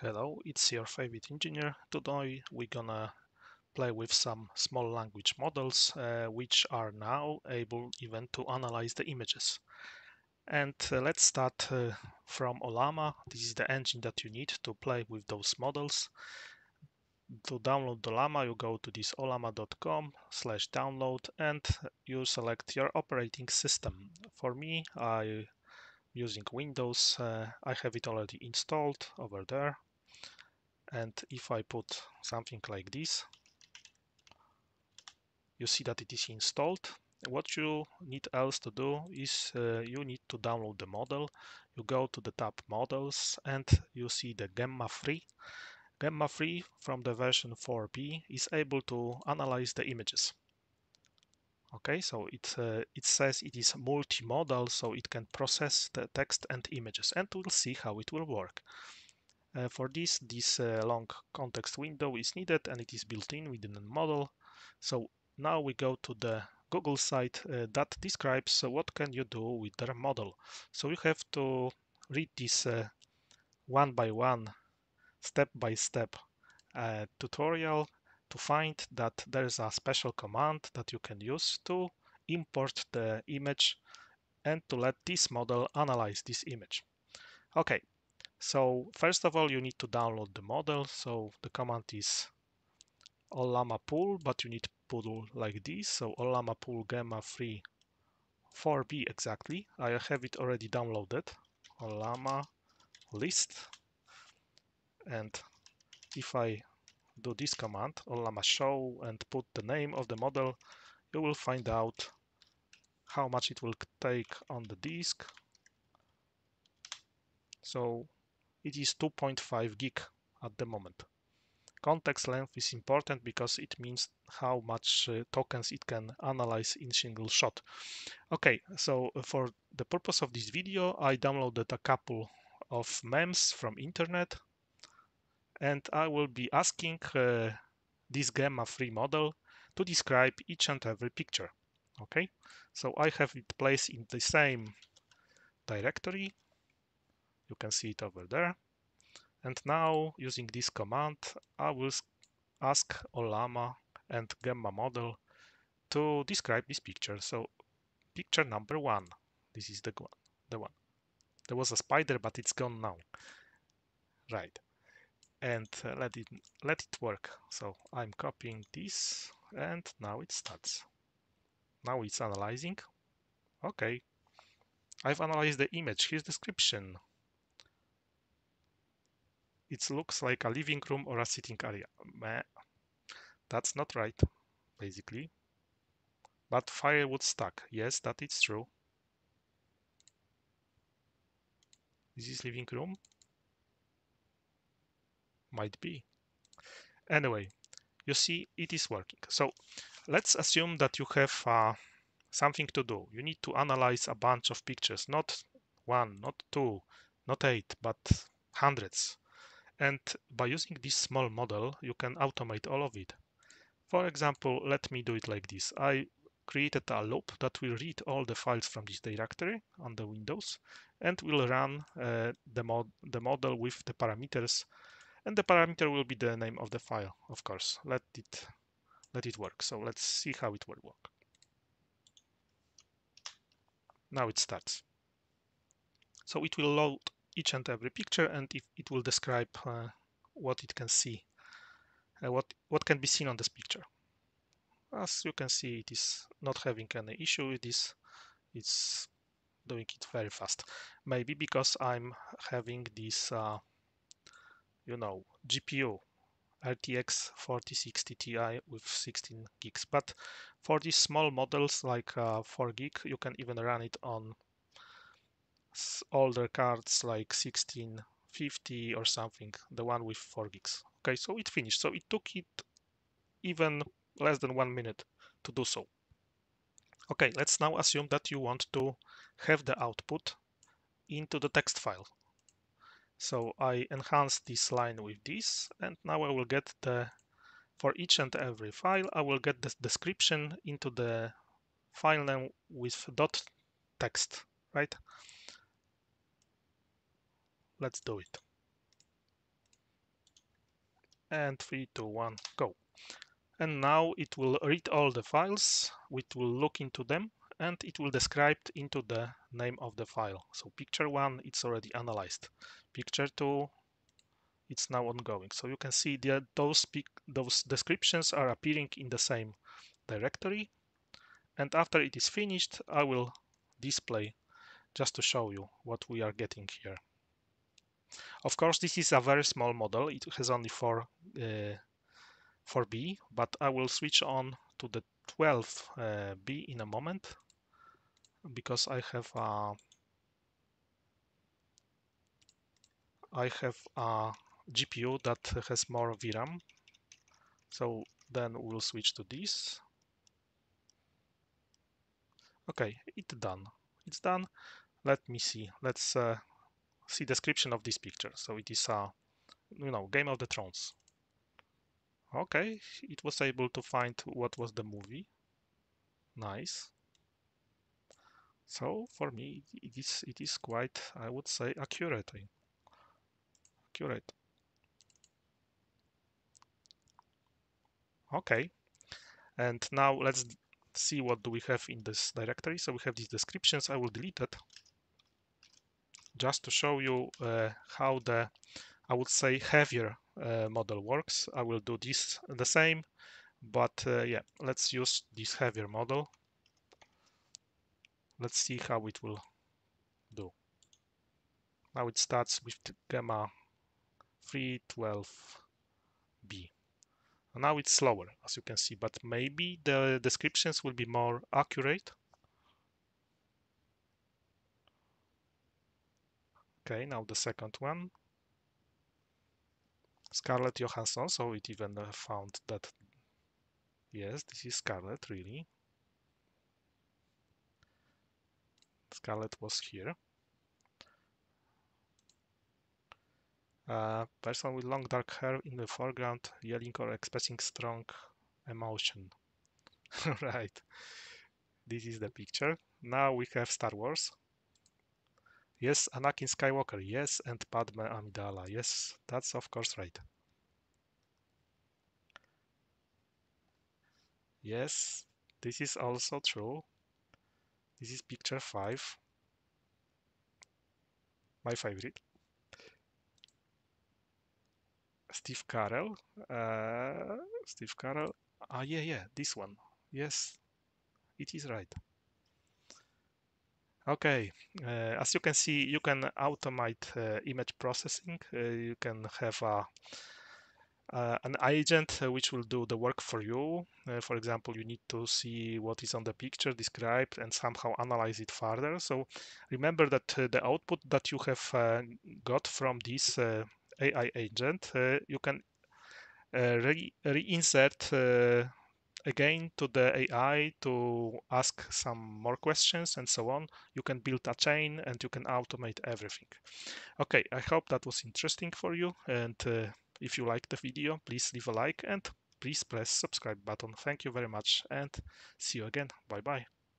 Hello, it's your favorite engineer. Today we're gonna play with some small language models uh, which are now able even to analyze the images. And uh, let's start uh, from Ollama. This is the engine that you need to play with those models. To download Ollama, you go to this ollama.com slash download and you select your operating system. For me, I using Windows. Uh, I have it already installed over there. And if I put something like this, you see that it is installed. What you need else to do is uh, you need to download the model. You go to the tab models and you see the Gemma 3. Gemma 3 from the version 4b is able to analyze the images. Okay, so it, uh, it says it is multimodal, so it can process the text and images, and we'll see how it will work. Uh, for this, this uh, long context window is needed, and it is built in within the model. So now we go to the Google site uh, that describes uh, what can you do with their model. So you have to read this uh, one by one, step by step uh, tutorial to find that there is a special command that you can use to import the image and to let this model analyze this image. Okay, so first of all, you need to download the model. So the command is ollama pool, but you need pool like this. So ollama pool Gemma 3 4b exactly. I have it already downloaded. Ollama list. And if I do this command, ollama show, and put the name of the model, you will find out how much it will take on the disk. So it is 2.5 gig at the moment. Context length is important because it means how much uh, tokens it can analyze in single shot. Okay, so for the purpose of this video, I downloaded a couple of memes from internet and I will be asking uh, this Gemma 3 model to describe each and every picture. Okay, so I have it placed in the same directory. You can see it over there. And now using this command, I will ask Ollama and Gemma model to describe this picture. So picture number one, this is the one, the one. There was a spider, but it's gone now. Right and uh, let it let it work. So I'm copying this and now it starts. Now it's analyzing. Okay. I've analyzed the image. Here's description. It looks like a living room or a sitting area. Meh. That's not right, basically. But firewood stack. Yes, that is true. This is this living room? might be. Anyway, you see it is working. So let's assume that you have uh, something to do. You need to analyze a bunch of pictures, not one, not two, not eight, but hundreds. And by using this small model, you can automate all of it. For example, let me do it like this. I created a loop that will read all the files from this directory on the Windows and will run uh, the, mod the model with the parameters and the parameter will be the name of the file of course let it let it work so let's see how it will work now it starts so it will load each and every picture and if it will describe uh, what it can see uh, what what can be seen on this picture. As you can see it is not having any issue with this. It's doing it very fast. Maybe because I'm having this uh, you know, GPU, RTX 4060 Ti with 16 gigs. But for these small models like uh, 4 gig, you can even run it on older cards like 1650 or something, the one with 4 gigs. Okay, so it finished. So it took it even less than one minute to do so. Okay, let's now assume that you want to have the output into the text file. So I enhance this line with this, and now I will get the, for each and every file, I will get the description into the file name with dot text, right? Let's do it. and three, two, one, go. And now it will read all the files, it will look into them, and it will describe into the name of the file. So picture one, it's already analyzed. Picture two, it's now ongoing. So you can see that those, those descriptions are appearing in the same directory. And after it is finished, I will display just to show you what we are getting here. Of course, this is a very small model. It has only four, uh, 4B, but I will switch on to the 12B uh, in a moment because I have a I have a GPU that has more VRAM. So then we'll switch to this. Okay, it's done. It's done. Let me see. Let's uh, see description of this picture. So it is a, you know, Game of the Thrones. Okay, it was able to find what was the movie. Nice. So for me, it is it is quite, I would say, accurate. Accurate. Okay, and now let's see what do we have in this directory. So we have these descriptions. I will delete it just to show you uh, how the, I would say, heavier uh, model works. I will do this the same, but uh, yeah, let's use this heavier model. Let's see how it will do. Now it starts with Gemma 312b. Now it's slower, as you can see, but maybe the descriptions will be more accurate. Okay, now the second one. Scarlett Johansson, so it even uh, found that, yes, this is Scarlett, really. Scarlett was here. Uh, person with long dark hair in the foreground yelling or expressing strong emotion. right. This is the picture. Now we have Star Wars. Yes, Anakin Skywalker. Yes, and Padme Amidala. Yes, that's of course right. Yes, this is also true. This is picture 5. My favorite. Steve Carell. Uh, Steve Carell. Ah, yeah, yeah, this one. Yes, it is right. Okay, uh, as you can see, you can automate uh, image processing. Uh, you can have a, uh, an agent uh, which will do the work for you. Uh, for example, you need to see what is on the picture described and somehow analyze it further. So remember that the output that you have got from this AI agent, you can re reinsert again to the AI to ask some more questions and so on. You can build a chain and you can automate everything. Okay, I hope that was interesting for you. And uh, if you liked the video, please leave a like and please press subscribe button. Thank you very much and see you again. Bye bye.